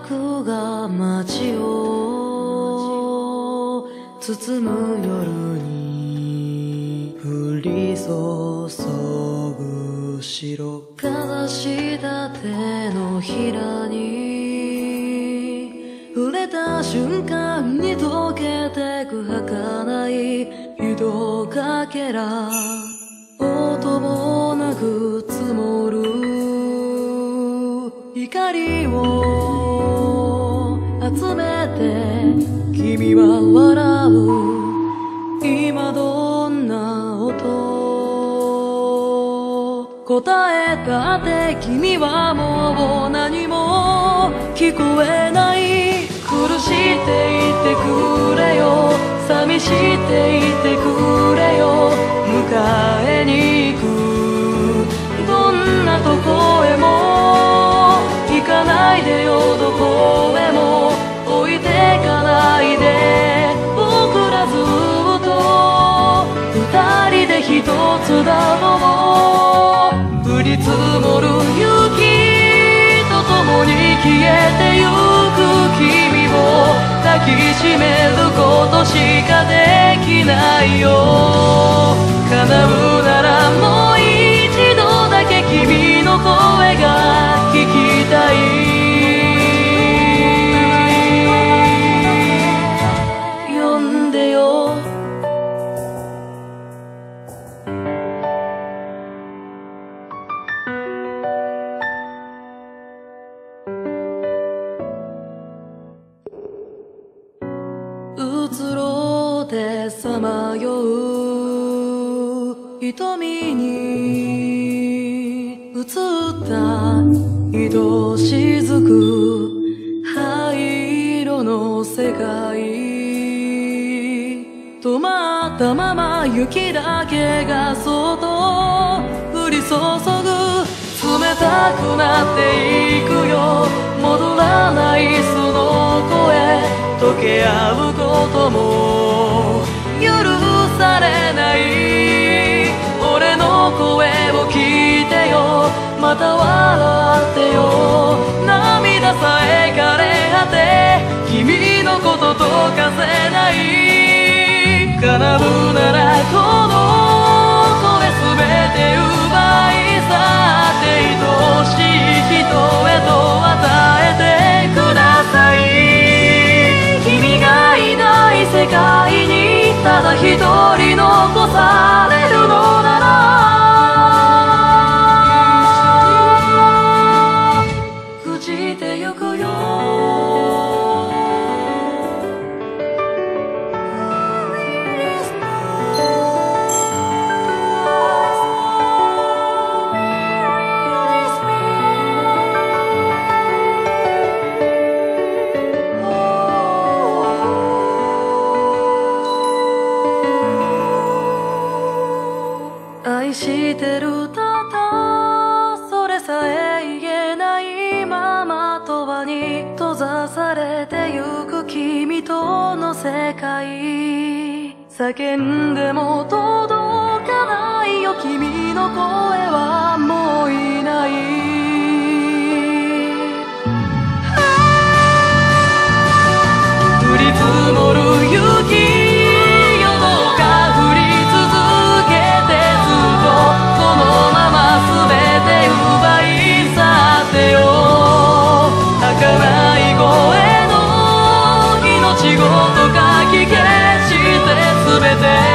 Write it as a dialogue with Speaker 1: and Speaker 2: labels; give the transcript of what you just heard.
Speaker 1: 白が街を包む夜に降り注ぐ白かざした手のひらに触れた瞬間に溶けてく儚い色かけら。音もなく積もる光を集めて君は笑う今どんな音答えたって君はもう何も聞こえない一つだとも降り積もる雪と共に消えてゆく君を抱きしめることしかできないよ。叶ううつろでさまよう瞳に映った愛しずく灰色の世界。止まったまま雪だけがそっと降り注ぐ冷たくなっていくよ戻らないことも許されない俺の声を聞いてよまた笑ってよ涙さえ枯れ果て君のこととかせない叶うなら朽ちてゆくよ愛してる。されてゆく君との世界。叫んでも届かないよ君の声を。仕事がき消して全て